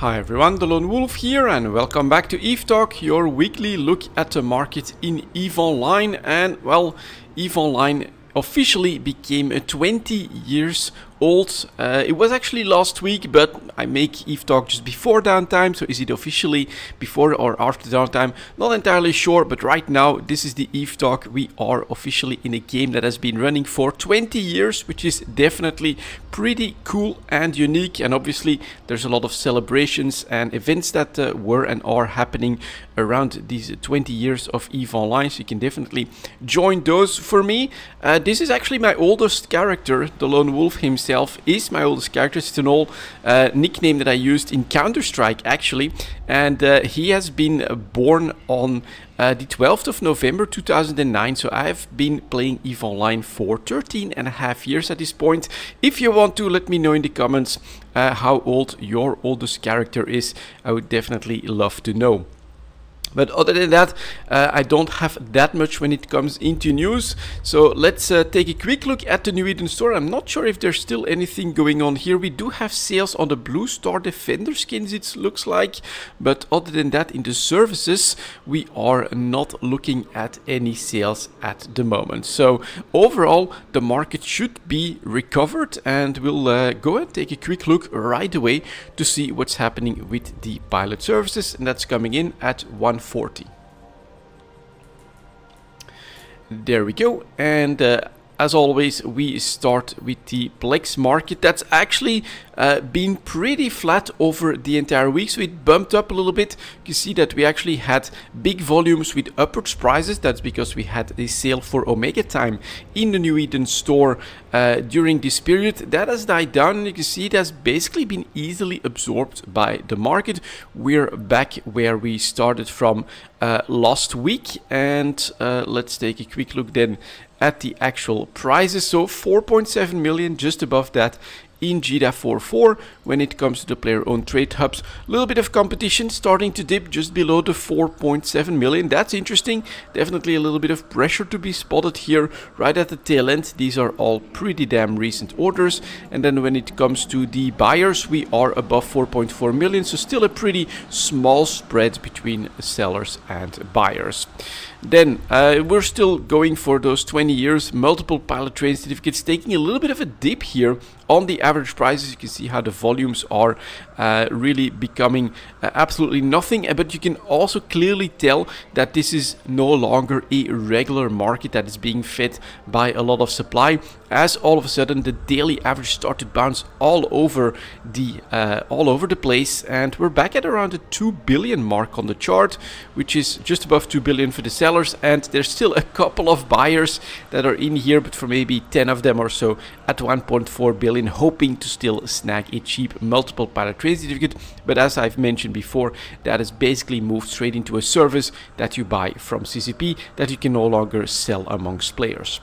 Hi everyone, the Lone Wolf here and welcome back to EVE Talk, your weekly look at the market in EVE Online. And well, EVE Online officially became a 20 years old. Uh, it was actually last week, but I make EVE Talk just before downtime, so is it officially before or after downtime? Not entirely sure, but right now this is the EVE Talk. We are officially in a game that has been running for 20 years, which is definitely pretty cool and unique. And obviously there's a lot of celebrations and events that uh, were and are happening around these 20 years of EVE Online, so you can definitely join those. For me, uh, this is actually my oldest character, the Lone Wolf himself himself is my oldest character. It's an old uh, nickname that I used in Counter-Strike actually. And uh, he has been born on uh, the 12th of November 2009. So I've been playing EVE Online for 13 and a half years at this point. If you want to, let me know in the comments uh, how old your oldest character is. I would definitely love to know. But other than that, uh, I don't have that much when it comes into news. So let's uh, take a quick look at the New Eden store. I'm not sure if there's still anything going on here. We do have sales on the Blue Star Defender skins, it looks like. But other than that, in the services, we are not looking at any sales at the moment. So overall, the market should be recovered. And we'll uh, go and take a quick look right away to see what's happening with the pilot services. And that's coming in at 1 140. There we go. And uh, as always, we start with the Plex market. That's actually uh, been pretty flat over the entire week. So it bumped up a little bit. You see that we actually had big volumes with upwards prices. That's because we had a sale for Omega Time in the New Eden store uh, during this period. That has died down. You can see it has basically been easily absorbed by the market. We're back where we started from uh, last week. And uh, let's take a quick look then at the actual prices. So 4.7 million, just above that in Jita 4.4 when it comes to the player owned trade hubs. A little bit of competition starting to dip just below the 4.7 million. That's interesting. Definitely a little bit of pressure to be spotted here right at the tail end. These are all pretty damn recent orders. And then when it comes to the buyers, we are above 4.4 million. So still a pretty small spread between sellers and buyers. Then uh, we're still going for those 20 years, multiple pilot train certificates, taking a little bit of a dip here on the average prices. You can see how the volumes are uh, really becoming uh, absolutely nothing. Uh, but you can also clearly tell that this is no longer a regular market that is being fed by a lot of supply as all of a sudden the daily average started to bounce all over the uh, all over the place and we're back at around the 2 billion mark on the chart which is just above 2 billion for the sellers and there's still a couple of buyers that are in here but for maybe 10 of them or so at 1.4 billion hoping to still snag a cheap multiple pilot trade certificate. But as I've mentioned before that has basically moved straight into a service that you buy from CCP that you can no longer sell amongst players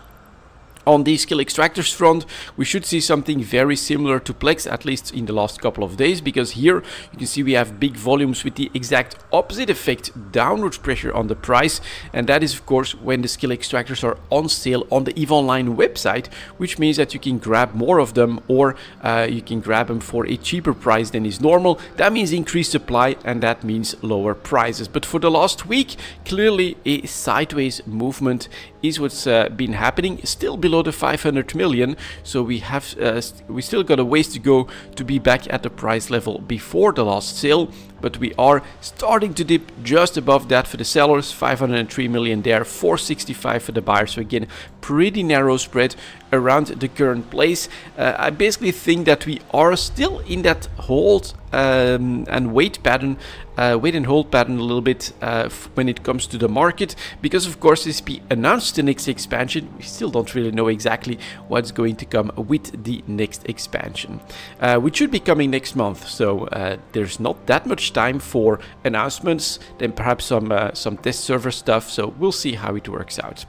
on the skill extractors front, we should see something very similar to Plex, at least in the last couple of days, because here you can see we have big volumes with the exact opposite effect, downwards pressure on the price, and that is of course when the skill extractors are on sale on the EVE Online website, which means that you can grab more of them or uh, you can grab them for a cheaper price than is normal. That means increased supply and that means lower prices. But for the last week, clearly a sideways movement is what's uh, been happening, still below the 500 million. So we have uh, we still got a ways to go to be back at the price level before the last sale but we are starting to dip just above that for the sellers 503 million there 465 for the buyers. So again pretty narrow spread around the current place. Uh, I basically think that we are still in that hold um, and wait pattern uh, wait and hold pattern a little bit uh, when it comes to the market because of course CCP announced the next expansion. We still don't really know exactly what's going to come with the next expansion uh, which should be coming next month. So uh, there's not that much time for announcements, then perhaps some uh, some test server stuff. So we'll see how it works out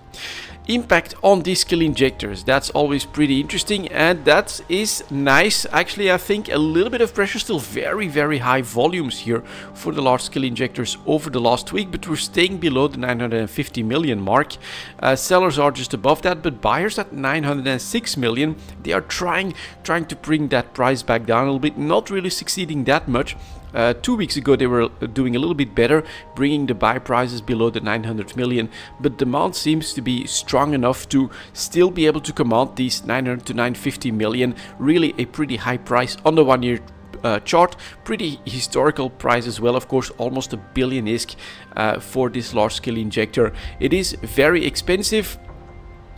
impact on these skill injectors. That's always pretty interesting and that is nice. Actually, I think a little bit of pressure, still very, very high volumes here for the large skill injectors over the last week, but we're staying below the 950 million mark. Uh, sellers are just above that, but buyers at 906 million. They are trying, trying to bring that price back down a little bit, not really succeeding that much. Uh, two weeks ago they were doing a little bit better, bringing the buy prices below the 900 million, but demand seems to be strong enough to still be able to command these 900 to 950 million, really a pretty high price on the one year uh, chart. Pretty historical price as well, of course, almost a billion ISK uh, for this large skill injector. It is very expensive.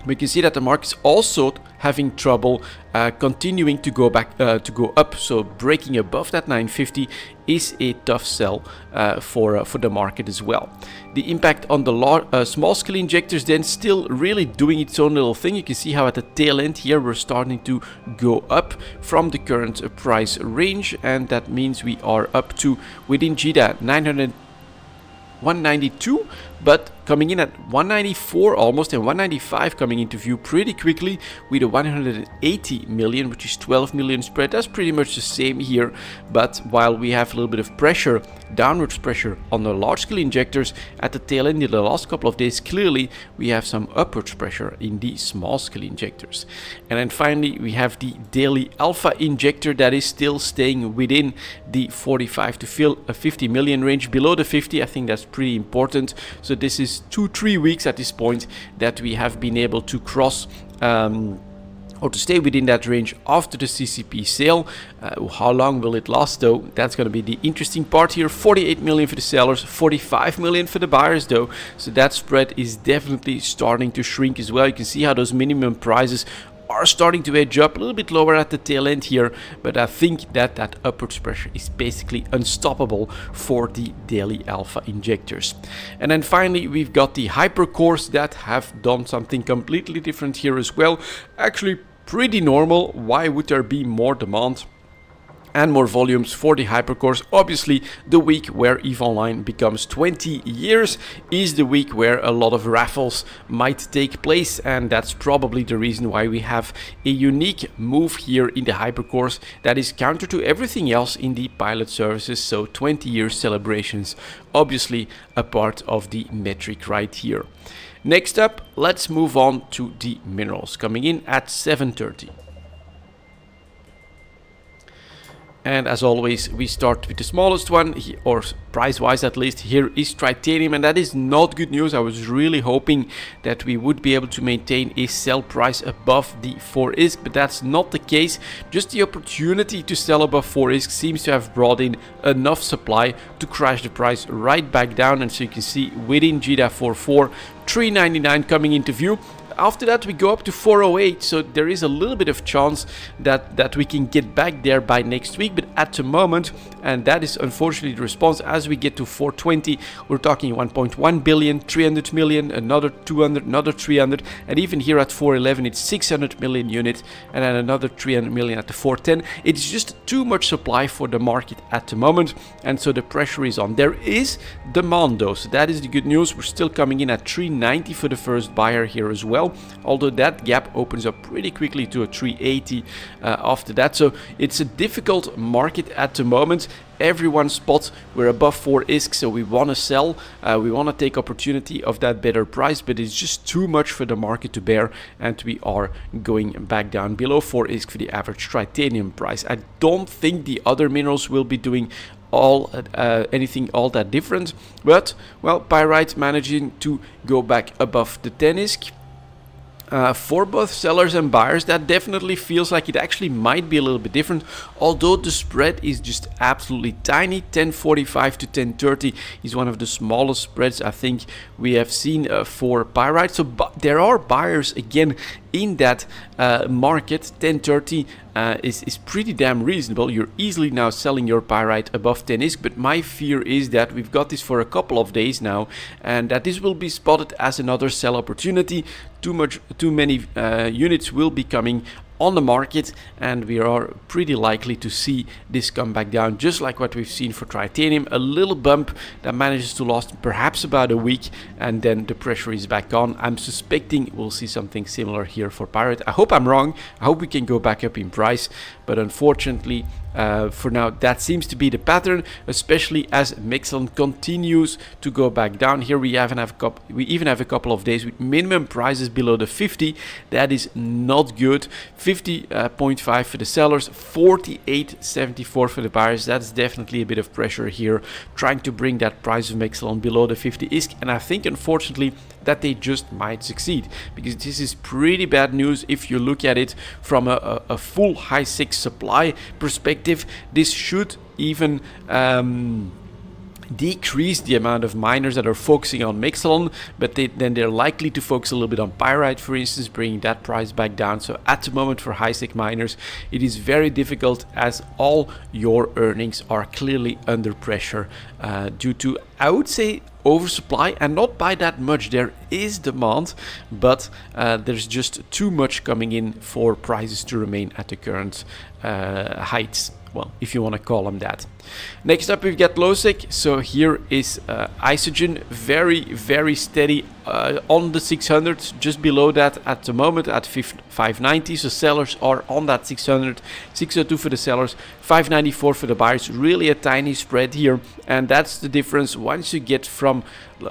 We can see that the market is also having trouble uh, continuing to go back uh, to go up. So breaking above that 950 is a tough sell uh, for uh, for the market as well. The impact on the uh, small skill injectors then still really doing its own little thing. You can see how at the tail end here we're starting to go up from the current price range. And that means we are up to within Jita 900 192 but coming in at 194 almost and 195 coming into view pretty quickly with a 180 million which is 12 million spread. That's pretty much the same here but while we have a little bit of pressure downwards pressure on the large skill injectors at the tail end in the last couple of days. Clearly we have some upwards pressure in the small scale injectors. And then finally we have the daily alpha injector that is still staying within the 45 to fill a 50 million range. Below the 50 I think that's pretty important. So this is two, three weeks at this point that we have been able to cross um, or to stay within that range after the CCP sale. Uh, how long will it last though? That's going to be the interesting part here. 48 million for the sellers, 45 million for the buyers though. So that spread is definitely starting to shrink as well. You can see how those minimum prices are starting to edge up a little bit lower at the tail end here, but I think that that upwards pressure is basically unstoppable for the daily alpha injectors. And then finally, we've got the hypercores that have done something completely different here as well. Actually, pretty normal. Why would there be more demand? and more volumes for the hypercores. Obviously, the week where EVE Online becomes 20 years is the week where a lot of raffles might take place, and that's probably the reason why we have a unique move here in the hypercores that is counter to everything else in the pilot services. So 20 year celebrations, obviously a part of the metric right here. Next up, let's move on to the minerals coming in at 730. And as always, we start with the smallest one, or price-wise at least. Here is Tritanium, and that is not good news. I was really hoping that we would be able to maintain a sell price above the 4 ISK, but that's not the case. Just the opportunity to sell above 4 ISK seems to have brought in enough supply to crash the price right back down. And so you can see within Jita 44, 399 coming into view after that we go up to 408 so there is a little bit of chance that that we can get back there by next week but at the moment and that is unfortunately the response as we get to 420 we're talking 1.1 billion 300 million another 200 another 300 and even here at 411 it's 600 million units and then another 300 million at the 410 it's just too much supply for the market at the moment and so the pressure is on. There is demand though so that is the good news. We're still coming in at 390 for the first buyer here as well although that gap opens up pretty quickly to a 380 uh, after that. So it's a difficult market at the moment. Everyone spots we're above 4 ISK, so we want to sell. Uh, we want to take opportunity of that better price, but it's just too much for the market to bear, and we are going back down below 4 ISK for the average tritanium price. I don't think the other minerals will be doing all uh, anything all that different but well pyerite managing to go back above the 10 ISK uh, for both sellers and buyers that definitely feels like it actually might be a little bit different although the spread is just absolutely tiny. 1045 to 1030 is one of the smallest spreads I think we have seen uh, for pyerite so there are buyers again in that uh, market. 1030 uh, is, is pretty damn reasonable. You're easily now selling your pyerite above 10 ISK but my fear is that we've got this for a couple of days now and that this will be spotted as another sell opportunity. Too much too many uh, units will be coming on the market and we are pretty likely to see this come back down just like what we've seen for tritanium a little bump that manages to last perhaps about a week and then the pressure is back on. I'm suspecting we'll see something similar here for pyerite. I hope i'm wrong. I hope we can go back up in price but unfortunately uh, for now that seems to be the pattern especially as Mexallon continues to go back down. Here we even have a couple we even have a couple of days with minimum prices below the 50 that is not good. 50.5 uh, for the sellers 48.74 for the buyers. That's definitely a bit of pressure here. Trying to bring that price of Mexallon below the 50 ISK and I think unfortunately that they just might succeed because this is pretty bad news if you look at it from a, a, a full Highsec supply perspective this should even um, decrease the amount of miners that are focusing on Mexallon, but they, then they're likely to focus a little bit on Pyerite, for instance, bringing that price back down. So at the moment for Highsec miners, it is very difficult as all your earnings are clearly under pressure uh, due to, I would say, oversupply and not by that much. There is demand but uh, there's just too much coming in for prices to remain at the current uh, heights well, if you want to call them that. Next up we've got Lowsec. So here is uh, Isogen, very, very steady uh, on the 600, just below that at the moment at 590. So sellers are on that 600, 602 for the sellers, 594 for the buyers. Really a tiny spread here, and that's the difference once you get from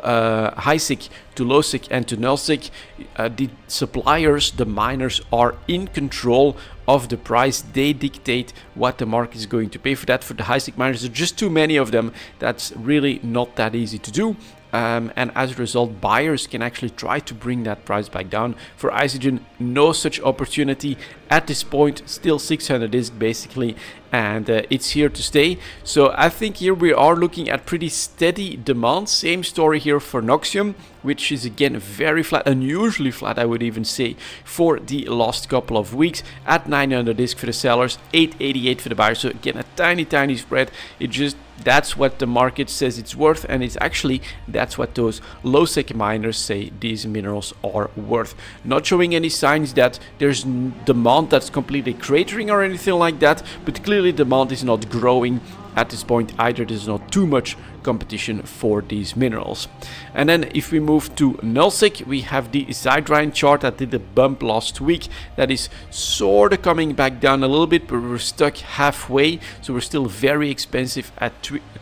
uh, Highsec to Lowsec and to Nullsec. Uh, the suppliers, the miners, are in control of the price. They dictate what the market is going to pay for that. For the Highsec miners, there's just too many of them. That's really not that easy to do. Um, and as a result buyers can actually try to bring that price back down for Isogen no such opportunity at this point still 600 is basically and uh, it's here to stay so I think here we are looking at pretty steady demand same story here for Nocxium which is again very flat unusually flat I would even say for the last couple of weeks. At 900 disk for the sellers 888 for the buyers. So again a tiny tiny spread. It just that's what the market says it's worth and it's actually that's what those low sec miners say these minerals are worth. Not showing any signs that there's demand that's completely cratering or anything like that but clearly demand is not growing at this point either there's not too much competition for these minerals. And then if we move to Nullsec, we have the Zydrine chart that did a bump last week that is sort of coming back down a little bit, but we're stuck halfway, so we're still very expensive at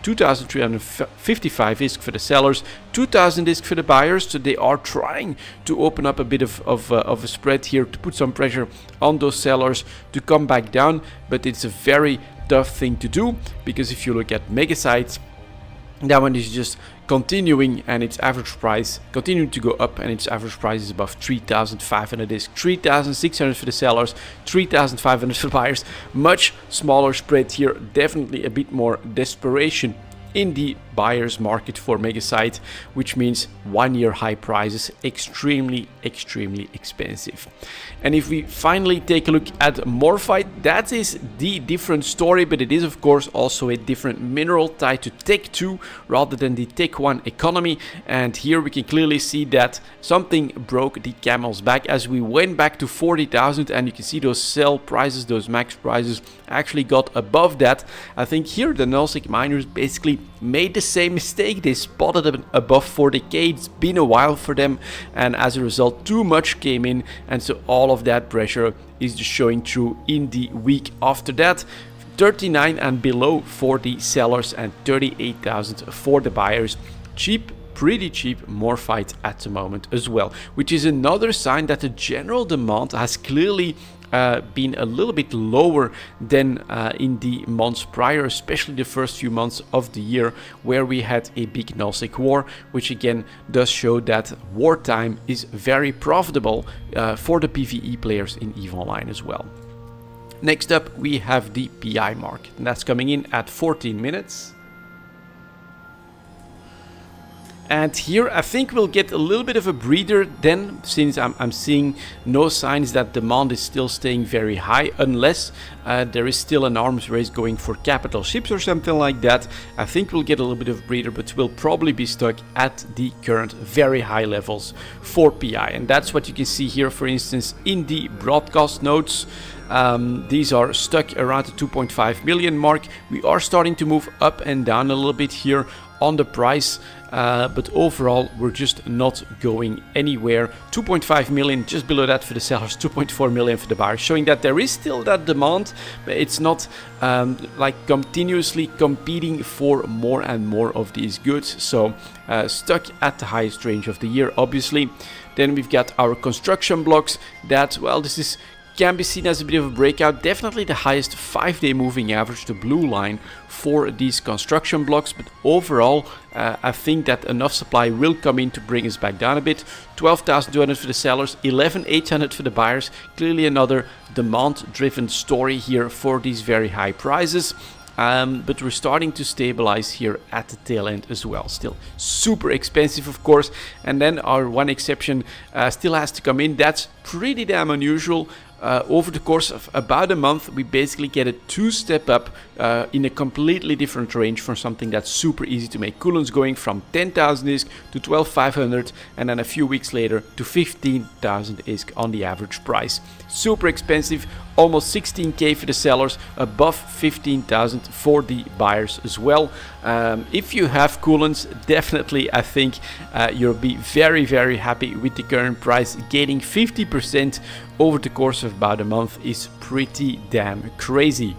2,355 ISK for the sellers, 2,000 ISK for the buyers, so they are trying to open up a bit of, of, uh, of a spread here to put some pressure on those sellers to come back down, but it's a very tough thing to do because if you look at Megacytes that one is just continuing and its average price continuing to go up and its average price is above 3500 ISK 3600 for the sellers 3500 for buyers. Much smaller spread here definitely a bit more desperation in the buyer's market for Megacyte, which means one year high prices, extremely, extremely expensive. And if we finally take a look at Morphite, that is the different story, but it is of course also a different mineral tied to Tech 2 rather than the Tech 1 economy. And here we can clearly see that something broke the camel's back as we went back to 40,000 and you can see those sell prices, those max prices actually got above that. I think here the Nullsec miners basically made the same mistake. They spotted them above 40k. It's been a while for them and as a result too much came in and so all of that pressure is just showing through in the week after that. 39 and below for the sellers and 38,000 for the buyers. Cheap pretty cheap Morphite at the moment as well, which is another sign that the general demand has clearly uh, been a little bit lower than uh, in the months prior, especially the first few months of the year where we had a big Nullsec war, which again does show that wartime is very profitable uh, for the PvE players in EVE Online as well. Next up we have the PI mark, and that's coming in at 14 minutes. And here I think we'll get a little bit of a breather then, since I'm, I'm seeing no signs that demand is still staying very high, unless uh, there is still an arms race going for capital ships or something like that. I think we'll get a little bit of breather, but we'll probably be stuck at the current very high levels for PI. And that's what you can see here, for instance, in the broadcast nodes. Um, these are stuck around the 2.5 million mark. We are starting to move up and down a little bit here on the price uh, but overall we're just not going anywhere. 2.5 million just below that for the sellers 2.4 million for the buyers showing that there is still that demand but it's not um, like continuously competing for more and more of these goods. So uh, stuck at the highest range of the year obviously. Then we've got our construction blocks that well this is can be seen as a bit of a breakout. Definitely the highest 5-day moving average, the blue line, for these construction blocks. But overall, uh, I think that enough supply will come in to bring us back down a bit. 12,200 for the sellers, 11,800 for the buyers. Clearly another demand-driven story here for these very high prices. Um, but we're starting to stabilize here at the tail end as well. Still super expensive, of course. And then our one exception uh, still has to come in. That's pretty damn unusual uh, over the course of about a month, we basically get a two-step up uh, in a completely different range from something that's super easy to make. Coolants going from 10,000 ISK to 12,500 and then a few weeks later to 15,000 ISK on the average price. Super expensive, almost 16k for the sellers, above 15,000 for the buyers as well. Um, if you have coolants, definitely I think uh, you'll be very very happy with the current price. Gaining 50% over the course of about a month is pretty damn crazy.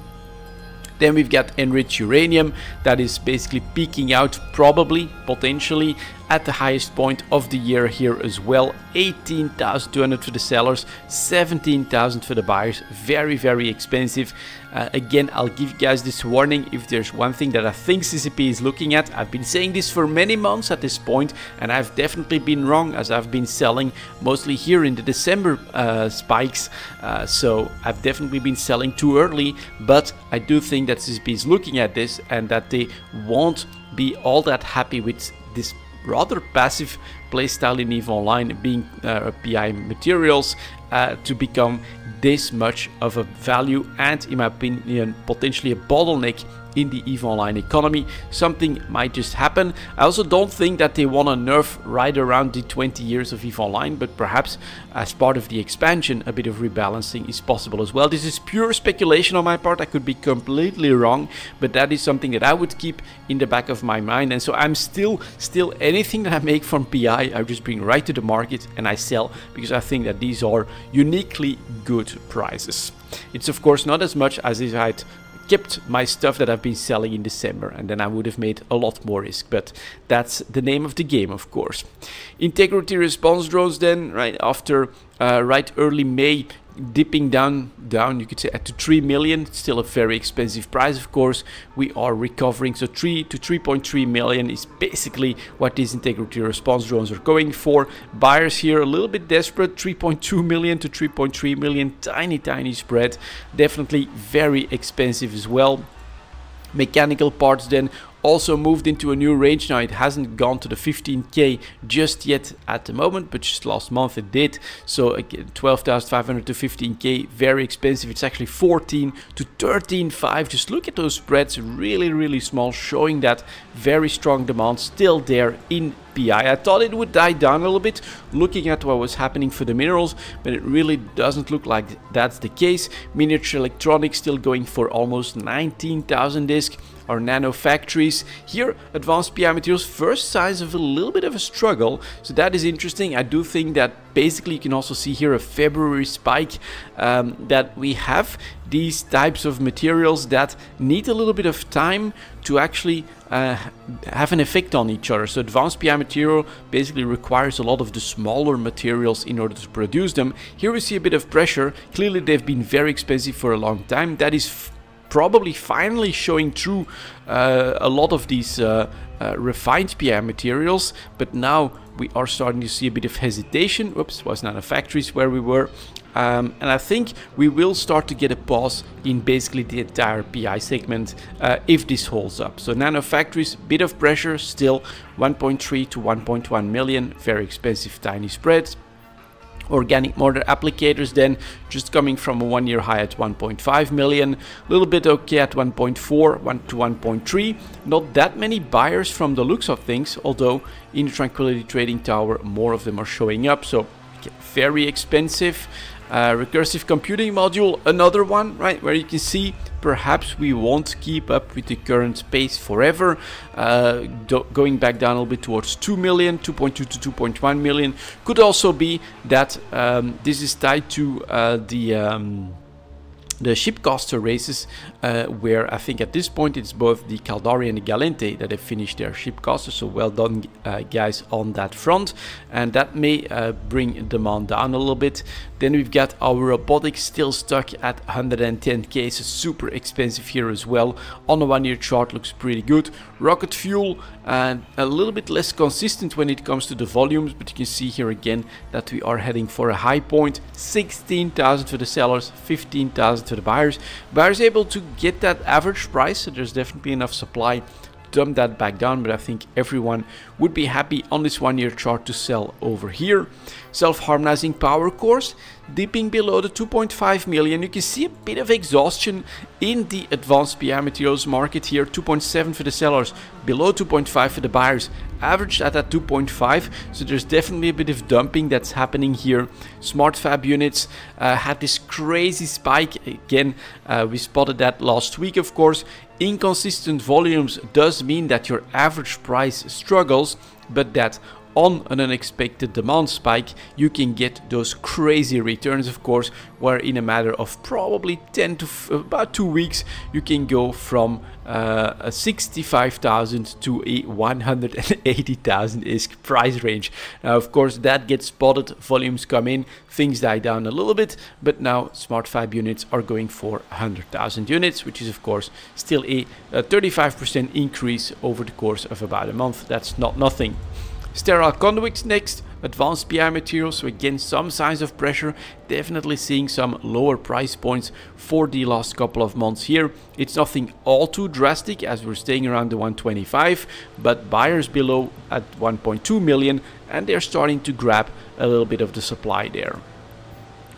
Then we've got enriched uranium that is basically peaking out probably, potentially at the highest point of the year here as well. 18,200 for the sellers, 17,000 for the buyers. Very, very expensive. Uh, again, I'll give you guys this warning if there's one thing that I think CCP is looking at. I've been saying this for many months at this point and I've definitely been wrong as I've been selling mostly here in the December uh, spikes. Uh, so I've definitely been selling too early, but I do think that CCP is looking at this and that they won't be all that happy with this rather passive playstyle in EVE Online being uh, PI materials uh, to become this much of a value and in my opinion potentially a bottleneck in the EVE Online economy. Something might just happen. I also don't think that they want to nerf right around the 20 years of EVE Online, but perhaps as part of the expansion, a bit of rebalancing is possible as well. This is pure speculation on my part. I could be completely wrong, but that is something that I would keep in the back of my mind. And so I'm still, still anything that I make from PI, I just bring right to the market and I sell because I think that these are uniquely good prices. It's of course not as much as if I'd kept my stuff that I've been selling in December and then I would have made a lot more risk but that's the name of the game of course. Integrity response drones then right after uh, right early May dipping down down you could say at to 3 million still a very expensive price of course we are recovering. So 3 to 3.3 million is basically what these integrity response drones are going for. Buyers here a little bit desperate 3.2 million to 3.3 million tiny tiny spread. Definitely very expensive as well. Mechanical parts then also moved into a new range. Now it hasn't gone to the 15k just yet at the moment but just last month it did. So again 12,500 to 15k very expensive. It's actually 14 to 13.5 just look at those spreads. Really really small showing that very strong demand still there in PI. I. Thought it would die down a little bit looking at what was happening for the minerals, but it really doesn't look like that's the case. Miniature electronics still going for almost 19,000 ISK our nano factories. Here, Advanced PI Materials, first signs of a little bit of a struggle, so that is interesting. I do think that basically you can also see here a February spike um, that we have these types of materials that need a little bit of time to actually uh, have an effect on each other. So advanced PI material basically requires a lot of the smaller materials in order to produce them. Here we see a bit of pressure. Clearly they've been very expensive for a long time. That is probably finally showing through uh, a lot of these uh, uh, refined PI materials, but now we are starting to see a bit of hesitation. Whoops, was not a factories where we were. Um, and I think we will start to get a pause in basically the entire PI segment uh, if this holds up. So nano factories, bit of pressure, still 1.3 to 1.1 million, very expensive tiny spreads organic mortar applicators then just coming from a one year high at 1.5 million. A little bit okay at 1.4 1 to 1.3 not that many buyers from the looks of things although in the tranquility trading tower more of them are showing up. So very expensive. Uh, recursive computing module, another one, right, where you can see perhaps we won't keep up with the current pace forever. Uh, going back down a little bit towards 2 million, 2.2 to 2.1 million. Could also be that um, this is tied to uh, the... Um, the shipcaster races uh, where I think at this point it's both the Caldari and the Gallente that have finished their shipcaster so well done uh, guys on that front. And that may uh, bring demand down a little bit. Then we've got our robotics still stuck at 110k so super expensive here as well. On a one year chart looks pretty good. Rocket fuel and a little bit less consistent when it comes to the volumes but you can see here again that we are heading for a high point. 16,000 for the sellers 15,000 to the buyers. Buyers able to get that average price, so there's definitely enough supply dump that back down but I think everyone would be happy on this one year chart to sell over here. Self-harmonizing power cores dipping below the 2.5 million. You can see a bit of exhaustion in the advanced PI materials market here. 2.7 for the sellers below 2.5 for the buyers averaged at that 2.5 so there's definitely a bit of dumping that's happening here. Smart fab units uh, had this crazy spike. Again uh, we spotted that last week of course inconsistent volumes does mean that your average price struggles but that on an unexpected demand spike, you can get those crazy returns, of course, where in a matter of probably 10 to about two weeks, you can go from uh, a 65,000 to a 180,000 ISK price range. Now, of course, that gets spotted, volumes come in, things die down a little bit, but now smart fab units are going for 100,000 units, which is, of course, still a 35% increase over the course of about a month. That's not nothing. Sterile conduits next, advanced PI materials, so again some signs of pressure, definitely seeing some lower price points for the last couple of months here. It's nothing all too drastic as we're staying around the 125, but buyers below at 1.2 million and they're starting to grab a little bit of the supply there.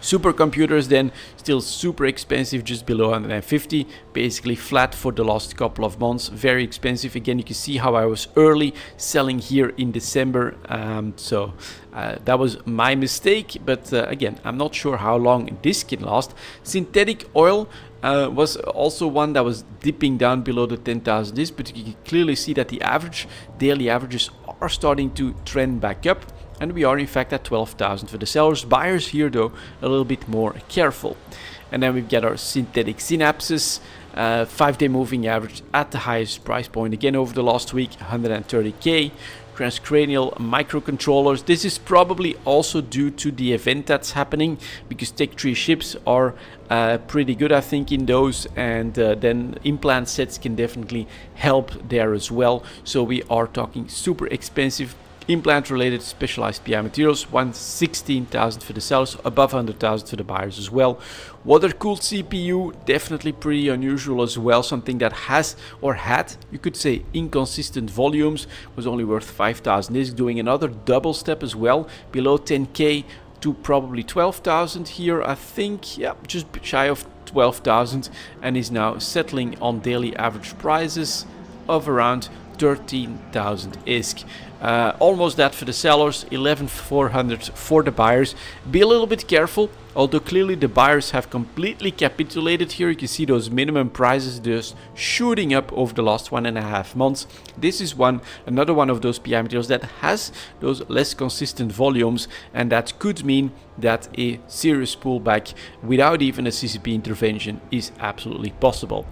Supercomputers then still super expensive, just below 150, basically flat for the last couple of months, very expensive. Again, you can see how I was early selling here in December, um, so uh, that was my mistake, but uh, again, I'm not sure how long this can last. Synthetic oil uh, was also one that was dipping down below the 10,000 is, but you can clearly see that the average daily averages are starting to trend back up and we are in fact at 12,000 for the sellers. Buyers here though a little bit more careful. And then we've got our synthetic synapses, uh, 5-day moving average at the highest price point again over the last week, 130k. Transcranial microcontrollers. This is probably also due to the event that's happening because Tech 3 chips are uh, pretty good I think in those and uh, then implant sets can definitely help there as well. So we are talking super expensive Implant related specialized PI materials, 116,000 for the sellers, above 100,000 for the buyers as well. Water cooled CPU, definitely pretty unusual as well. Something that has or had, you could say, inconsistent volumes, was only worth 5,000. Is doing another double step as well, below 10k to probably 12,000 here. I think, yeah, just shy of 12,000 and is now settling on daily average prices of around 13,000 ISK. Uh, almost that for the sellers, 11,400 for the buyers. Be a little bit careful, although clearly the buyers have completely capitulated here. You can see those minimum prices just shooting up over the last one and a half months. This is one, another one of those PI materials that has those less consistent volumes, and that could mean that a serious pullback without even a CCP intervention is absolutely possible.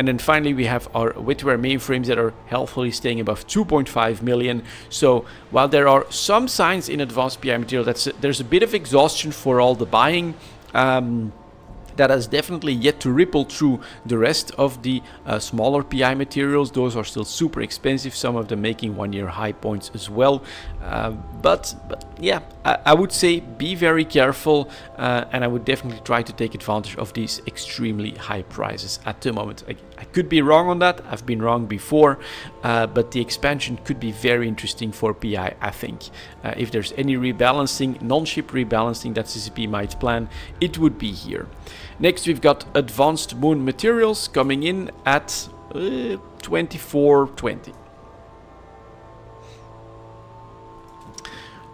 And then finally we have our Wetware mainframes that are healthily staying above 2.5 million. So while there are some signs in advanced PI material that there's a bit of exhaustion for all the buying, um, that has definitely yet to ripple through the rest of the uh, smaller PI materials. Those are still super expensive, some of them making one year high points as well. Uh, but, but yeah, I, I, would say be very careful uh, and I would definitely try to take advantage of these extremely high prices at the moment. I, I could be wrong on that, I've been wrong before, uh, but the expansion could be very interesting for PI, I think. Uh, if there's any rebalancing, non-ship rebalancing that CCP might plan, it would be here. Next we've got advanced moon materials coming in at uh, 2420.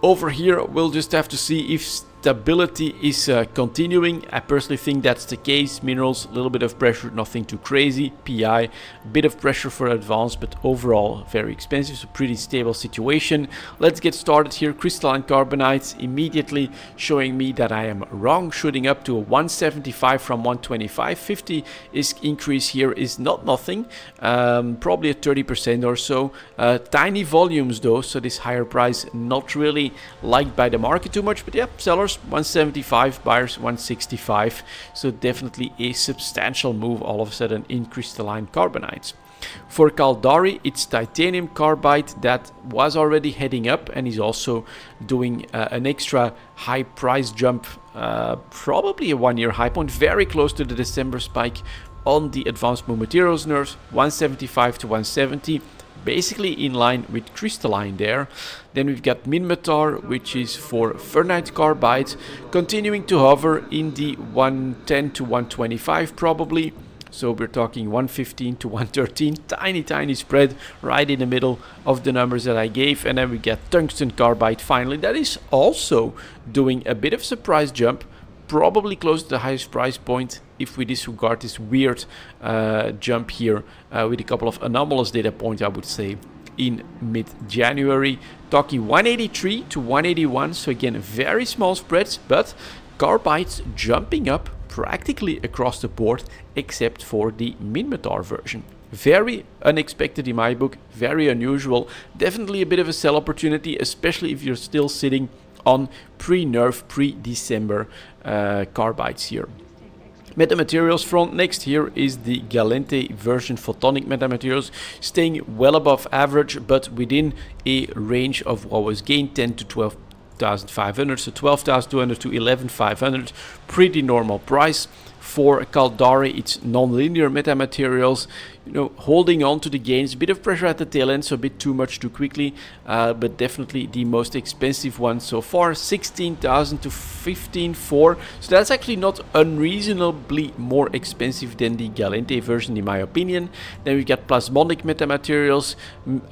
Over here we'll just have to see if stability is uh, continuing. I personally think that's the case. Minerals, a little bit of pressure, nothing too crazy. PI, a bit of pressure for advanced, but overall very expensive, so pretty stable situation. Let's get started here. Crystalline carbonates immediately showing me that I am wrong, shooting up to a 175 from 125. 50 is increase here is not nothing, um, probably a 30% or so. Uh, tiny volumes though, so this higher price not really liked by the market too much, but yeah, sellers 175, buyers 165. So definitely a substantial move all of a sudden in crystalline carbonates. For Caldari, it's titanium carbide that was already heading up and is also doing uh, an extra high price jump, uh, probably a one year high point, very close to the December spike on the advanced Moon Materials nerves, 175 to 170 basically in line with crystalline there. Then we've got Minmatar, which is for Fernite carbide, continuing to hover in the 110 to 125 probably. So we're talking 115 to 113, tiny, tiny spread right in the middle of the numbers that I gave. And then we get tungsten carbide finally. That is also doing a bit of surprise jump probably close to the highest price point if we disregard this weird uh, jump here uh, with a couple of anomalous data points I would say in mid-January. Talking 183 to 181 so again very small spreads but carbides jumping up practically across the board except for the Minmatar version. Very unexpected in my book very unusual. Definitely a bit of a sell opportunity especially if you're still sitting on pre-nerf, pre-December uh, carbides here. Metamaterials front next here is the Gallente version photonic metamaterials staying well above average but within a range of what was gained 10 to 12,500 so 12,200 to 11,500 pretty normal price. For Caldari, it's non-linear metamaterials, you know, holding on to the gains, a bit of pressure at the tail end, so a bit too much too quickly, uh, but definitely the most expensive one so far, 16,000 to 15,400. So that's actually not unreasonably more expensive than the Gallente version in my opinion. Then we've got plasmonic metamaterials,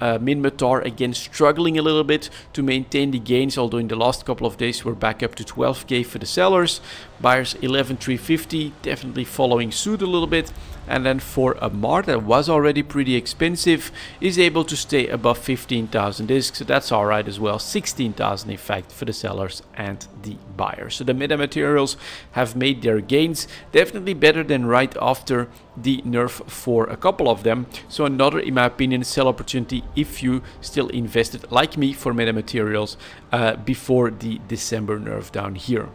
uh, Minmatar again struggling a little bit to maintain the gains, although in the last couple of days we're back up to 12k for the sellers. Buyers 11,350, definitely following suit a little bit. And then for Amarr that was already pretty expensive, is able to stay above 15,000 discs. So that's alright as well. 16,000 in fact for the sellers and the buyers. So the meta materials have made their gains. Definitely better than right after the nerf for a couple of them. So another, in my opinion, sell opportunity if you still invested like me for metamaterials uh, before the December nerf down here.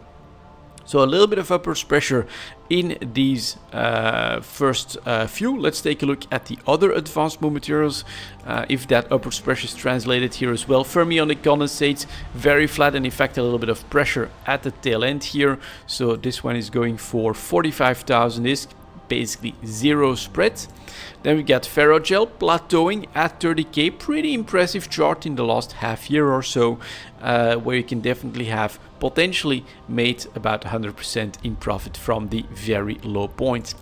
So a little bit of upwards pressure in these uh, first uh, few. Let's take a look at the other advanced Moon materials, uh, if that upwards pressure is translated here as well. Fermionic condensates, very flat and in fact a little bit of pressure at the tail end here. So this one is going for 45,000 is basically zero spread. Then we got Ferrogel plateauing at 30k, pretty impressive chart in the last half year or so, uh, where you can definitely have potentially made about 100% in profit from the very low point.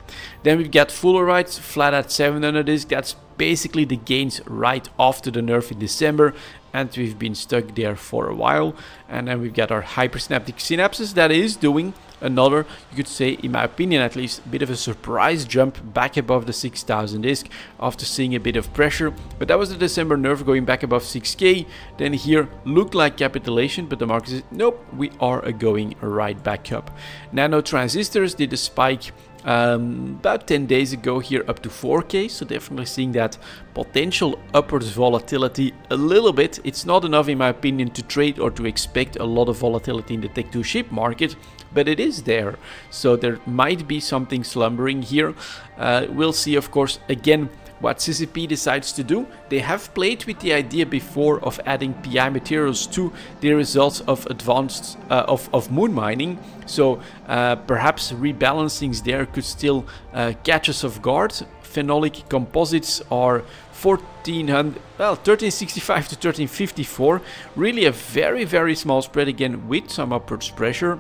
Then we've got Fullerides flat at 700 disc, that's basically the gains right after the nerf in December and we've been stuck there for a while and then we've got our hypersynaptic synapses that is doing another you could say in my opinion at least bit of a surprise jump back above the 6000 disc after seeing a bit of pressure. But that was the December nerf going back above 6k then here looked like capitulation but the market said nope we are going right back up. Nano transistors did a spike um, about 10 days ago here up to 4k so definitely seeing that potential upwards volatility a little bit. It's not enough in my opinion to trade or to expect a lot of volatility in the tech 2 ship market but it is there. So there might be something slumbering here. Uh, we'll see of course again what CCP decides to do. They have played with the idea before of adding PI materials to the results of advanced uh, of, of moon mining. So uh, perhaps rebalancings there could still uh, catch us off guard. Phenolic composites are 1400 well 1365 to 1354 really a very very small spread again with some upwards pressure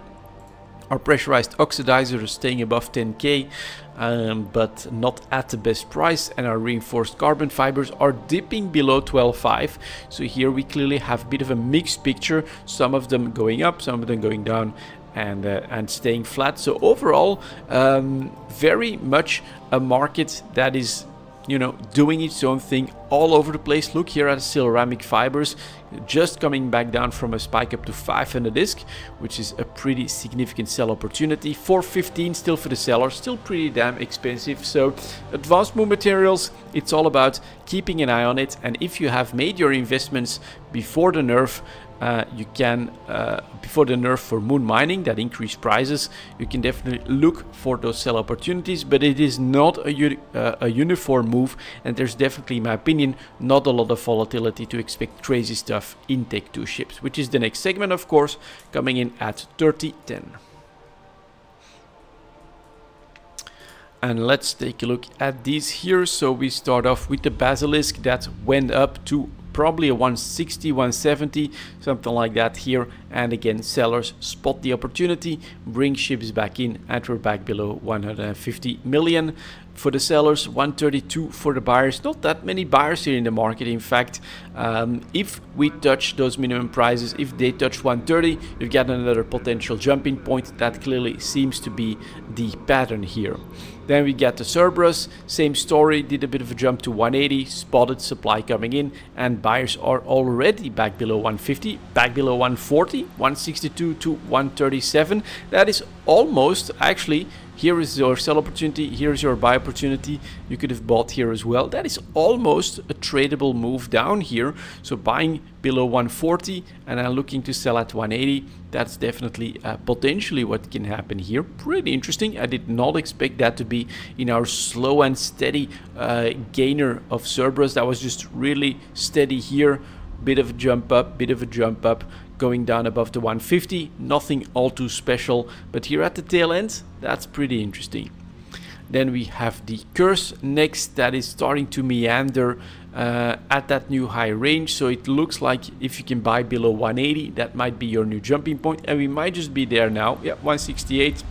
our pressurized oxidizer is staying above 10k, um, but not at the best price, and our reinforced carbon fibers are dipping below 12.5. So here we clearly have a bit of a mixed picture, some of them going up, some of them going down, and uh, and staying flat. So overall, um, very much a market that is you know, doing its own thing all over the place. Look here at ceramic fibers, just coming back down from a spike up to 500 disc, which is a pretty significant sell opportunity. 415 still for the seller, still pretty damn expensive. So advanced moon materials, it's all about keeping an eye on it. And if you have made your investments before the nerf, uh, you can, uh, before the nerf for moon mining that increased prices, you can definitely look for those sell opportunities, but it is not a, uh, a uniform move and there's definitely, in my opinion, not a lot of volatility to expect crazy stuff in Tech 2 ships, which is the next segment, of course, coming in at 3010. And let's take a look at these here. So we start off with the Basilisk that went up to probably a 160 170 something like that here. And again sellers spot the opportunity bring ships back in and we're back below 150 million. For the sellers 132 for the buyers. Not that many buyers here in the market in fact. Um, if we touch those minimum prices if they touch 130 you get another potential jumping point. That clearly seems to be the pattern here then we get the Cerberus, same story, did a bit of a jump to 180, spotted supply coming in, and buyers are already back below 150, back below 140, 162 to 137. That is almost actually here is your sell opportunity, here's your buy opportunity. You could have bought here as well. That is almost a tradable move down here. So buying below 140 and then looking to sell at 180. That's definitely uh, potentially what can happen here. Pretty interesting. I did not expect that to be in our slow and steady uh, gainer of Cerberus. That was just really steady here. Bit of a jump up, bit of a jump up going down above the 150. Nothing all too special, but here at the tail end, that's pretty interesting. Then we have the curse next that is starting to meander uh, at that new high range. So it looks like if you can buy below 180, that might be your new jumping point. And we might just be there now. Yeah, 168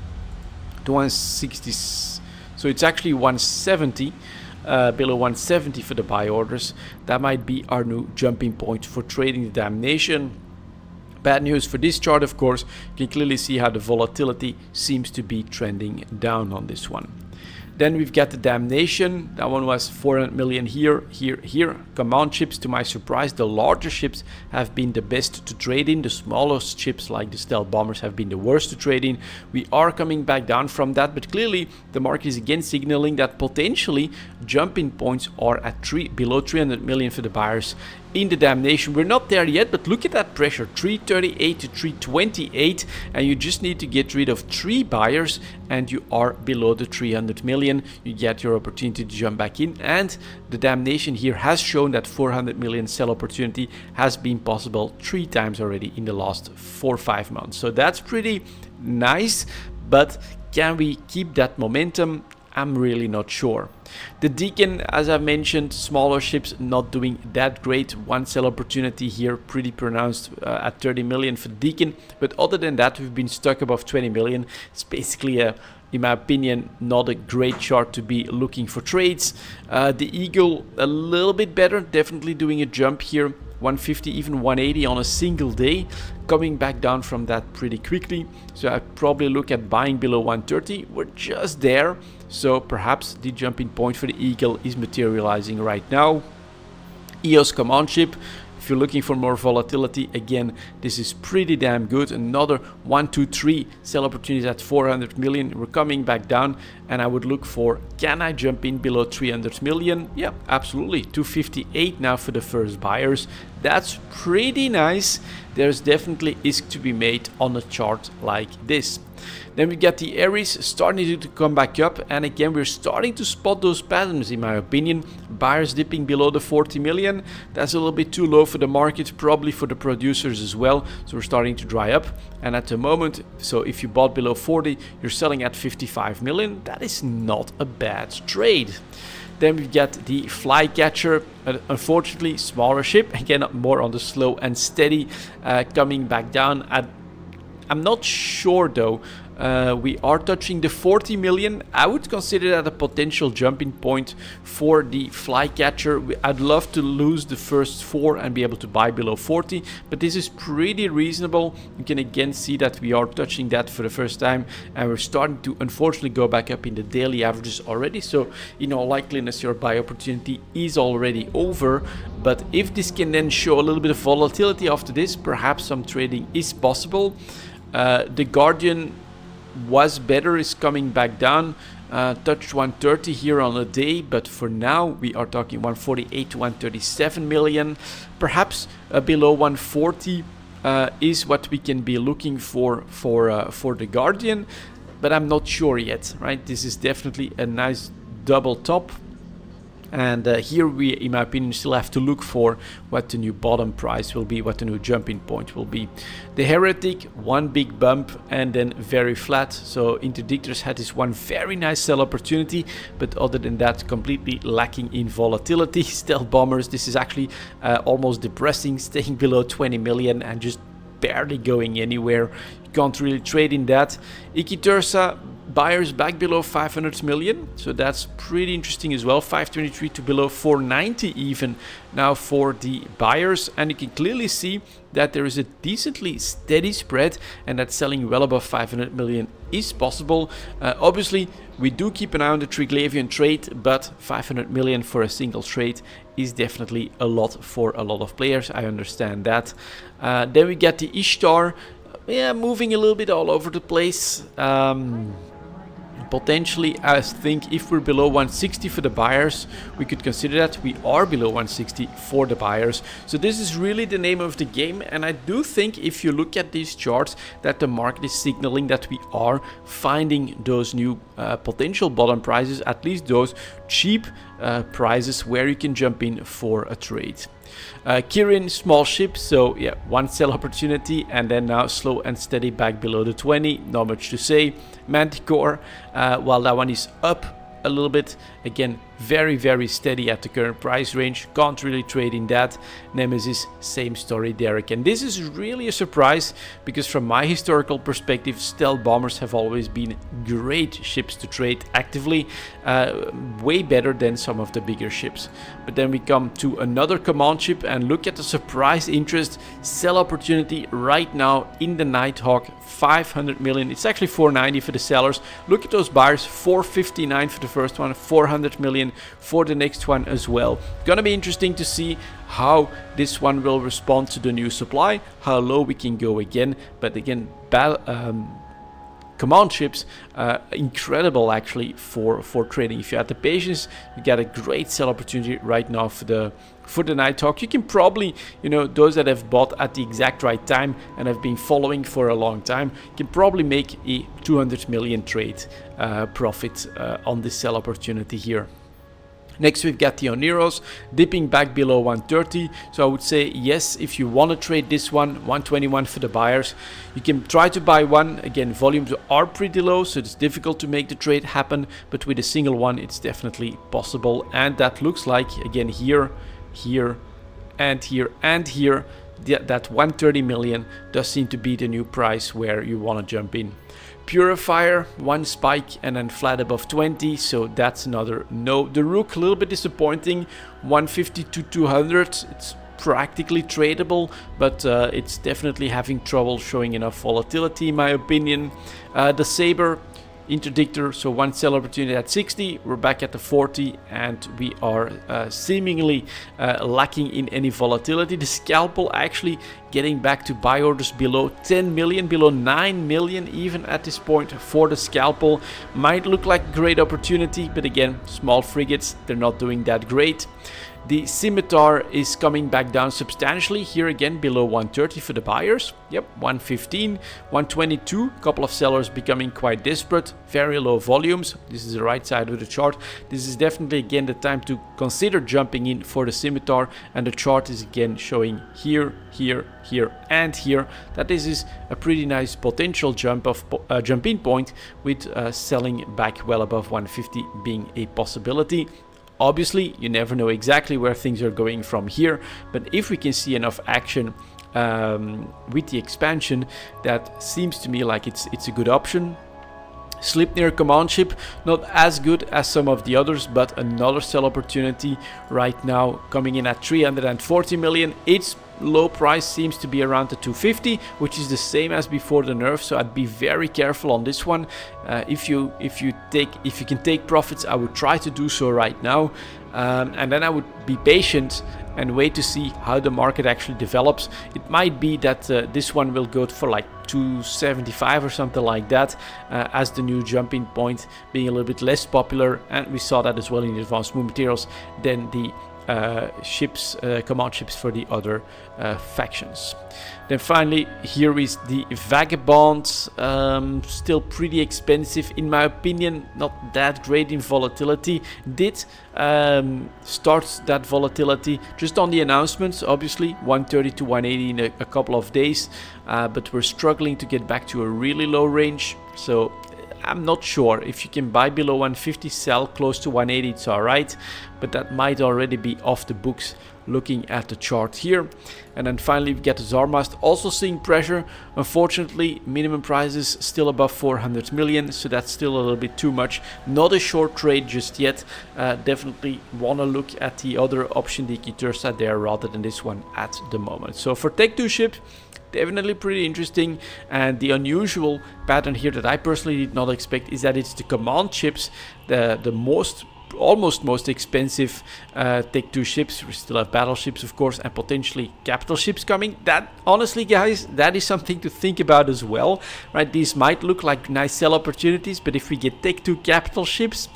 to 160. So it's actually 170. Uh, below 170 for the buy orders. That might be our new jumping point for trading the damnation. Bad news for this chart, of course, you can clearly see how the volatility seems to be trending down on this one. Then we've got the Damnation. That one was 400 million here, here, here. Command ships, to my surprise, the larger ships have been the best to trade in. The smallest ships like the stealth bombers have been the worst to trade in. We are coming back down from that, but clearly the market is again signaling that potentially jumping points are at three below 300 million for the buyers in the damnation. We're not there yet, but look at that pressure, 338 to 328, and you just need to get rid of three buyers and you are below the 300 million. You get your opportunity to jump back in and the damnation here has shown that 400 million sell opportunity has been possible three times already in the last four five months. So that's pretty nice, but can we keep that momentum? I'm really not sure. The Deacon, as I mentioned, smaller ships not doing that great. One sell opportunity here, pretty pronounced uh, at 30 million for Deacon. But other than that, we've been stuck above 20 million. It's basically a in my opinion, not a great chart to be looking for trades. Uh, the Eagle, a little bit better, definitely doing a jump here. 150, even 180 on a single day, coming back down from that pretty quickly. So I'd probably look at buying below 130. We're just there. So perhaps the jumping point for the Eagle is materializing right now. EOS command ship if you're looking for more volatility, again, this is pretty damn good. Another one, two, three sell opportunities at 400 million. We're coming back down and I would look for, can I jump in below 300 million? Yeah, absolutely. 258 now for the first buyers. That's pretty nice. There's definitely is to be made on a chart like this. Then we get the Ares starting to come back up and again we're starting to spot those patterns in my opinion. Buyers dipping below the 40 million, that's a little bit too low for the market, probably for the producers as well. So we're starting to dry up and at the moment, so if you bought below 40, you're selling at 55 million. That is not a bad trade. Then we get the Flycatcher, unfortunately smaller ship, again more on the slow and steady, uh, coming back down. I'm not sure though Uh, we are touching the 40 million. I would consider that a potential jumping point for the flycatcher. I'd love to lose the first four and be able to buy below 40, but this is pretty reasonable. You can again see that we are touching that for the first time and we're starting to unfortunately go back up in the daily averages already. So in all likeliness, your buy opportunity is already over. But if this can then show a little bit of volatility after this, perhaps some trading is possible. Uh, the Guardian was better is coming back down. Uh, touched 130 here on a day but for now we are talking 148 to 137 million. Perhaps uh, below 140 uh, is what we can be looking for for uh, for the guardian but i'm not sure yet right? This is definitely a nice double top and uh, here we, in my opinion, still have to look for what the new bottom price will be, what the new jumping point will be. The Heretic, one big bump and then very flat. So Interdictors had this one very nice sell opportunity, but other than that, completely lacking in volatility. Stealth Bombers, this is actually uh, almost depressing, staying below 20 million and just barely going anywhere. You can't really trade in that. Ikitursa, buyers back below 500 million. So that's pretty interesting as well. 523 to below 490 even now for the buyers. And you can clearly see that there is a decently steady spread and that selling well above 500 million is possible. Uh, obviously we do keep an eye on the Triglavian trade but 500 million for a single trade is definitely a lot for a lot of players. I understand that. Uh, then we get the Ishtar. Yeah moving a little bit all over the place. Um, potentially I think if we're below 160 for the buyers we could consider that. We are below 160 for the buyers. So this is really the name of the game and I do think if you look at these charts that the market is signaling that we are finding those new uh, potential bottom prices at least those cheap uh, prices where you can jump in for a trade. Uh, Kirin, small ship, so yeah, one sell opportunity and then now slow and steady back below the 20, not much to say. Manticore, uh, while that one is up a little bit. Again, very, very steady at the current price range. Can't really trade in that. Nemesis, same story derek and This is really a surprise because from my historical perspective, stealth bombers have always been great ships to trade actively. Uh, way better than some of the bigger ships. But then we come to another command ship and look at the surprise interest. Sell opportunity right now in the Nighthawk. 500 million. It's actually 490 for the sellers. Look at those buyers. 459 for the first one, 400 million for the next one as well. Gonna be interesting to see how this one will respond to the new supply, how low we can go again. But again, um, command ships uh, incredible actually for for trading if you have the patience you get a great sell opportunity right now for the for the Nighthawk you can probably you know those that have bought at the exact right time and have been following for a long time can probably make a 200 million trade uh, profit uh, on this sell opportunity here Next we've got the Oneiros dipping back below 130. So I would say yes, if you want to trade this one, 121 for the buyers. You can try to buy one. Again, volumes are pretty low, so it's difficult to make the trade happen. But with a single one, it's definitely possible. And that looks like, again, here, here, and here, and here, that 130 million does seem to be the new price where you want to jump in. Purifier, one spike and then flat above 20, so that's another no. The Rook, a little bit disappointing, 150 to 200, it's practically tradable, but uh, it's definitely having trouble showing enough volatility in my opinion. Uh, the Sabre, interdictor. So one sell opportunity at 60 we're back at the 40 and we are uh, seemingly uh, lacking in any volatility. The scalpel actually getting back to buy orders below 10 million below 9 million even at this point for the scalpel. Might look like great opportunity but again small frigates they're not doing that great the Scimitar is coming back down substantially, here again below 130 for the buyers. Yep, 115, 122, a couple of sellers becoming quite desperate, very low volumes. This is the right side of the chart. This is definitely again the time to consider jumping in for the Scimitar and the chart is again showing here, here, here and here that this is a pretty nice potential jump of uh, jump in point with uh, selling back well above 150 being a possibility Obviously, you never know exactly where things are going from here, but if we can see enough action um, with the expansion, that seems to me like it's it's a good option. Sleipnir command ship, not as good as some of the others, but another sell opportunity right now coming in at 340 million. Its low price seems to be around the 250, which is the same as before the nerf. So I'd be very careful on this one. Uh, if you if you take if you can take profits, I would try to do so right now, um, and then I would be patient and wait to see how the market actually develops. It might be that uh, this one will go for like 275 or something like that uh, as the new jumping point being a little bit less popular and we saw that as well in the advanced materials than the ships, uh, command ships for the other uh, factions. Then finally, here is the Vagabond, um, still pretty expensive in my opinion, not that great in volatility. Did um, start that volatility just on the announcements, obviously 130 to 180 in a, a couple of days, uh, but we're struggling to get back to a really low range. So I'm not sure. If you can buy below 150, sell close to 180, it's alright. But that might already be off the books looking at the chart here. And then finally we get the Zarmazd also seeing pressure. Unfortunately, minimum prices still above 400 million, so that's still a little bit too much. Not a short trade just yet. Uh, definitely want to look at the other option, the Ikitursa there, rather than this one at the moment. So for 2 Ship, definitely pretty interesting and the unusual pattern here that I personally did not expect is that it's the command ships the the most almost most expensive uh, Tech 2 ships. We still have battleships, of course, and potentially capital ships coming. That, honestly, guys, that is something to think about as well, right? These might look like nice sell opportunities, but if we get Tech 2 capital ships,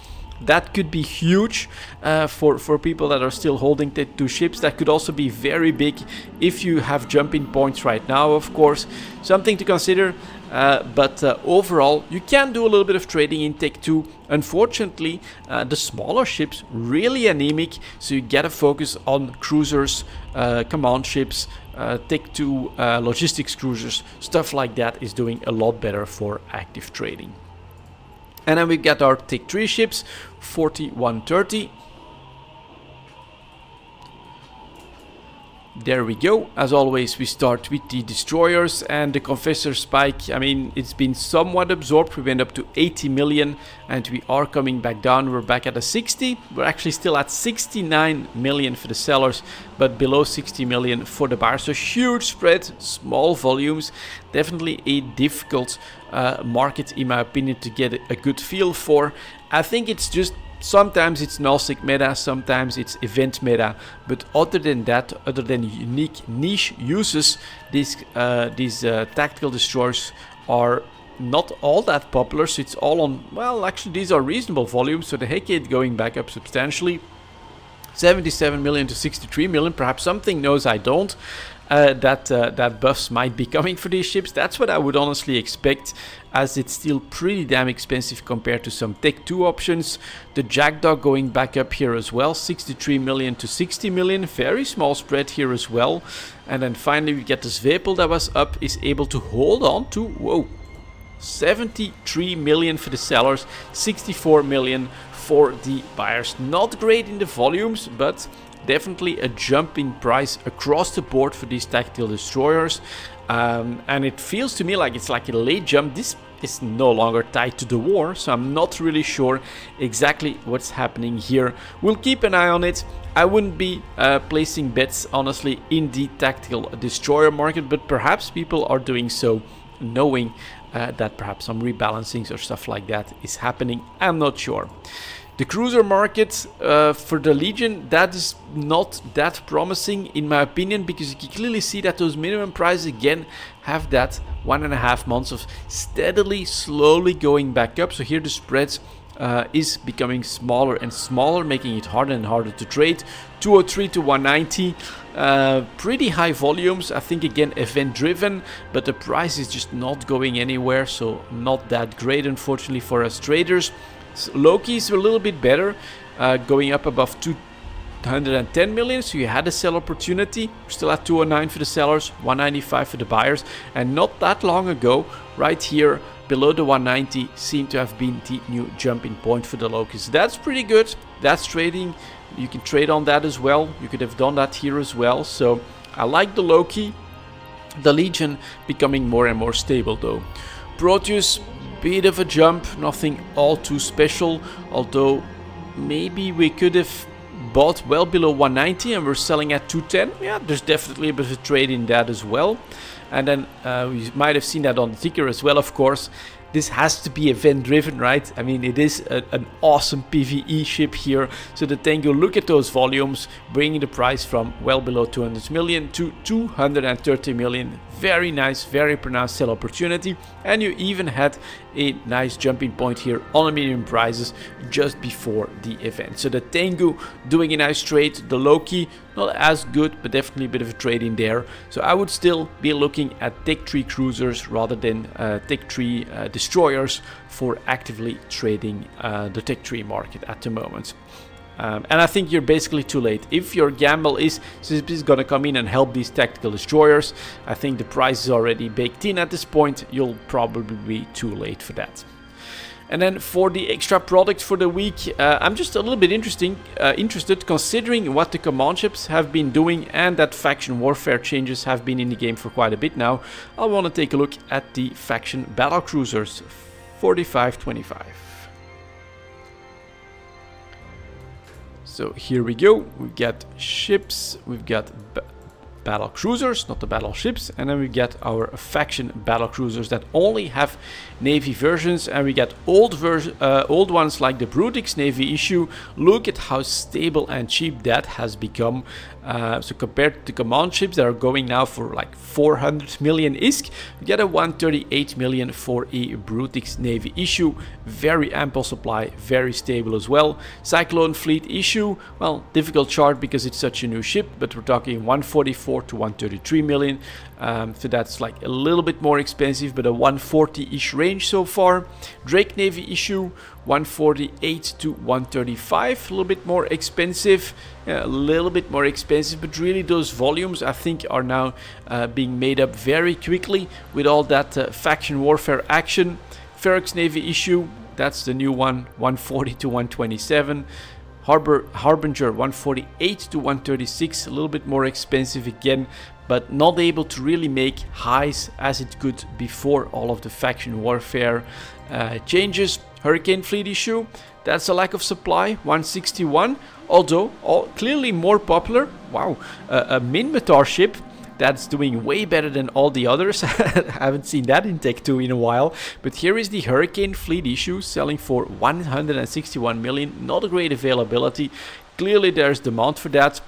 that could be huge uh, for, for people that are still holding the two ships. That could also be very big if you have jumping points right now, of course. Something to consider. Uh, but uh, overall, you can do a little bit of trading in Tech 2. Unfortunately, uh, the smaller ships really anemic, so you gotta focus on cruisers, uh, command ships, uh, Tech 2 uh, logistics cruisers, stuff like that is doing a lot better for active trading. And then we get our Tech 3 ships, 4130. There we go. As always, we start with the destroyers and the confessor spike. I mean, it's been somewhat absorbed. We went up to 80 million and we are coming back down. We're back at a 60. We're actually still at 69 million for the sellers, but below 60 million for the buyers. So huge spread, small volumes. Definitely a difficult uh, market, in my opinion, to get a good feel for. I think it's just Sometimes it's nullsec meta, sometimes it's event meta, but other than that, other than unique niche uses, these, uh, these uh, tactical destroyers are not all that popular, so it's all on, well, actually these are reasonable volumes, so the Hecate going back up substantially. 77 million to 63 million, perhaps something knows I don't uh, that uh, that buffs might be coming for these ships. That's what I would honestly expect, as it's still pretty damn expensive compared to some Tech 2 options. The Jackdaw going back up here as well, 63 million to 60 million, very small spread here as well. And then finally we get this Svipul that was up, is able to hold on to, whoa, 73 million for the sellers, 64 million for the buyers. Not great in the volumes, but definitely a jump in price across the board for these tactical destroyers. Um, and it feels to me like it's like a late jump. This is no longer tied to the war, so I'm not really sure exactly what's happening here. We'll keep an eye on it. I wouldn't be uh, placing bets, honestly, in the tactical destroyer market, but perhaps people are doing so knowing uh, that perhaps some rebalancings or stuff like that is happening. I'm not sure. The cruiser market uh, for the Legion, that is not that promising in my opinion because you can clearly see that those minimum prices again have that one and a half months of steadily, slowly going back up. So here the spreads uh, is becoming smaller and smaller, making it harder and harder to trade. 203 to 190, uh, pretty high volumes. I think again event driven, but the price is just not going anywhere, so not that great unfortunately for us traders. Loki's a little bit better, uh, going up above 210 million, so you had a sell opportunity. We're still at 209 for the sellers, 195 for the buyers, and not that long ago, right here below the 190 seemed to have been the new jumping point for the Loki's. That's pretty good. That's trading. You can trade on that as well. You could have done that here as well. So I like the Loki. The Legion becoming more and more stable though. Proteus bit of a jump, nothing all too special, although maybe we could have bought well below 190 and we're selling at 210. Yeah, there's definitely a bit of a trade in that as well. And then uh, we might have seen that on the ticker as well, of course this has to be event driven, right? I mean, it is a, an awesome PvE ship here. So the Tengu, look at those volumes, bringing the price from well below 200 million to 230 million. Very nice, very pronounced sell opportunity. And you even had a nice jumping point here on the medium prices just before the event. So the Tengu doing a nice trade, the Loki not as good, but definitely a bit of a trade in there. So I would still be looking at Tech 3 cruisers rather than uh, Tech 3 uh, destroyers for actively trading uh, the Tech 3 market at the moment. Um, and I think you're basically too late. If your gamble is CCP is gonna come in and help these tactical destroyers, I think the price is already baked in at this point. You'll probably be too late for that. And then for the extra product for the week, uh, I'm just a little bit interesting, uh, interested considering what the command ships have been doing and that faction warfare changes have been in the game for quite a bit now. I want to take a look at the faction battle cruisers 4525. So here we go, we've got ships, we've got battle cruisers, not the battleships. And then we get our faction battle cruisers that only have Navy versions. And we get old, uh, old ones like the Brutix Navy issue. Look at how stable and cheap that has become. Uh, so compared to command ships that are going now for like 400 million ISK, we get a 138 million for a Brutix Navy issue. Very ample supply, very stable as well. Cyclone Fleet issue, well, difficult chart because it's such a new ship, but we're talking 144 to 133 million. Um, so that's like a little bit more expensive, but a 140-ish range so far. Drake Navy issue, 148 to 135, a little bit more expensive, a little bit more expensive, but really those volumes I think are now uh, being made up very quickly with all that uh, faction warfare action. Ferox Navy issue, that's the new one, 140 to 127. Harbor, Harbinger 148 to 136, a little bit more expensive again, but not able to really make highs as it could before all of the faction warfare uh, changes. Hurricane Fleet issue, that's a lack of supply, 161, although all, clearly more popular. Wow, uh, a Minmatar ship that's doing way better than all the others. I haven't seen that in Tech 2 in a while. But here is the Hurricane Fleet issue selling for 161 million. Not a great availability. Clearly there's demand for that.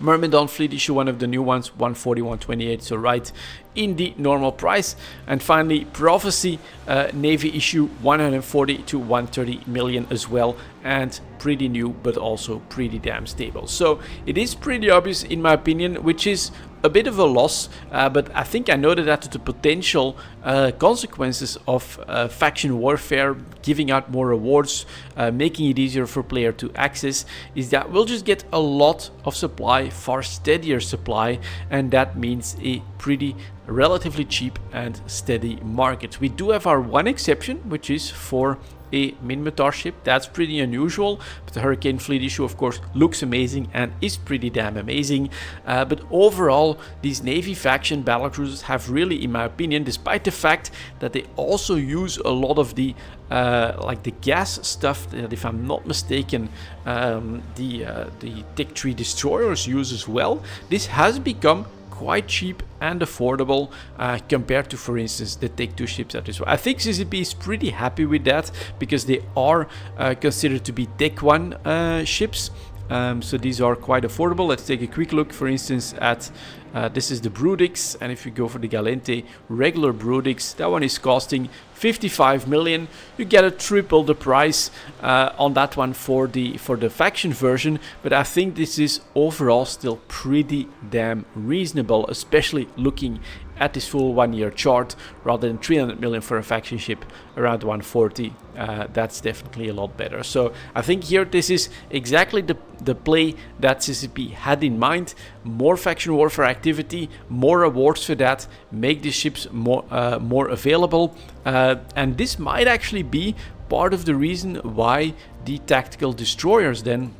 Myrmidon Fleet issue, one of the new ones, 140, 128, so right in the normal price. And finally, Prophecy uh, Navy issue, 140 to 130 million as well, and pretty new, but also pretty damn stable. So it is pretty obvious, in my opinion, which is a bit of a loss, uh, but I think I noted that the potential uh, consequences of uh, faction warfare, giving out more rewards, uh, making it easier for player to access, is that we'll just get a lot of supply, far steadier supply, and that means a pretty relatively cheap and steady market. We do have our one exception, which is for a Minmatar ship. That's pretty unusual, but the Hurricane Fleet issue of course looks amazing and is pretty damn amazing. Uh, but overall, these Navy faction battlecruisers have really, in my opinion, despite the fact that they also use a lot of the uh, like the gas stuff that if I'm not mistaken um, the uh, the Tech 3 destroyers use as well this has become quite cheap and affordable uh, compared to, for instance, the Tech-2 ships at this. I think CCP is pretty happy with that because they are uh, considered to be 1 uh, ships. Um, so these are quite affordable. Let's take a quick look, for instance, at uh, this is the Brutix, and if you go for the Gallente regular Brutix, that one is costing 55 million. You get a triple the price uh, on that one for the for the faction version, but I think this is overall still pretty damn reasonable, especially looking at this full one year chart rather than 300 million for a faction ship around 140 uh, that's definitely a lot better. So I think here this is exactly the, the play that CCP had in mind. More faction warfare activity more rewards for that make the ships more uh, more available. Uh, and this might actually be part of the reason why the tactical destroyers then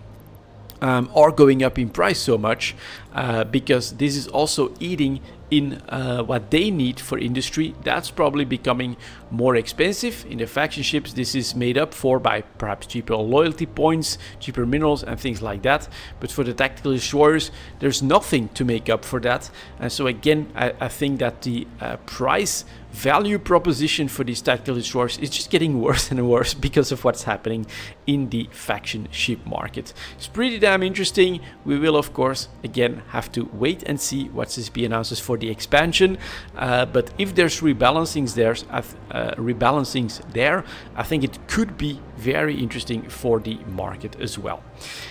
um, are going up in price so much uh, because this is also eating in uh, what they need for industry that's probably becoming more expensive. In the faction ships this is made up for by perhaps cheaper loyalty points cheaper minerals and things like that. But for the tactical destroyers there's nothing to make up for that. And so again I, I think that the uh, price value proposition for these tactical destroyers is just getting worse and worse because of what's happening in the faction ship market. It's pretty damn interesting. We will of course again have to wait and see what CCP announces for the expansion. Uh, but if there's rebalancings there, uh, rebalancings there, I think it could be very interesting for the market as well.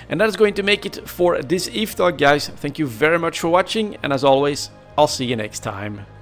And that is going to make it for this EVE talk guys. Thank you very much for watching and as always I'll see you next time.